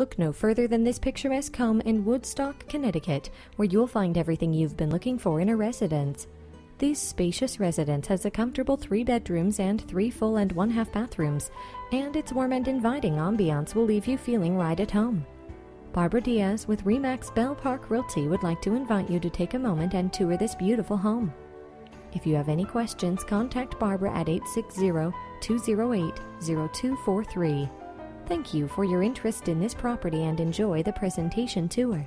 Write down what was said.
Look no further than this picturesque home in Woodstock, Connecticut, where you'll find everything you've been looking for in a residence. This spacious residence has a comfortable three bedrooms and three full and one half bathrooms, and its warm and inviting ambiance will leave you feeling right at home. Barbara Diaz with Remax Bell Park Realty would like to invite you to take a moment and tour this beautiful home. If you have any questions, contact Barbara at 860 208 0243. Thank you for your interest in this property and enjoy the presentation tour.